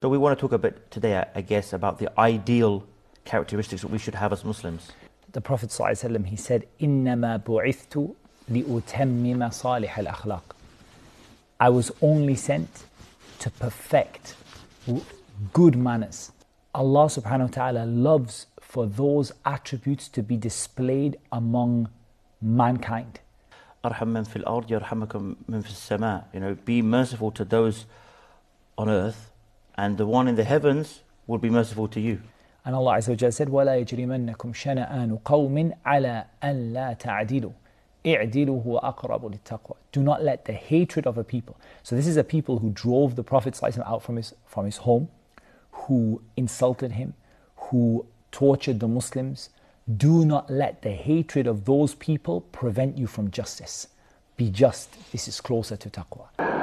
So we want to talk a bit today, I guess, about the ideal characteristics that we should have as Muslims. The Prophet ﷺ, he said, إِنَّمَا بُعِثْتُ لِأُتَمِّمَ صَالِحَ الْأَخْلَاقِ I was only sent to perfect good manners. Allah subhanahu wa ta'ala loves for those attributes to be displayed among mankind. أرحم من في الأرض يرحمكم من في السماء. You know, be merciful to those on earth and the one in the heavens will be merciful to you. And Allah Azza wa said, وَلَا يَجْرِمَنَّكُمْ شَنَآنُ قَوْمٍ عَلَىٰ أَن لَا تَعْدِلُوا اعْدِلُوا هُوَ أَقْرَبُ لِلتَّقْوَى Do not let the hatred of a people. So this is a people who drove the Prophet out from his, from his home, who insulted him, who tortured the Muslims. Do not let the hatred of those people prevent you from justice. Be just. This is closer to taqwa.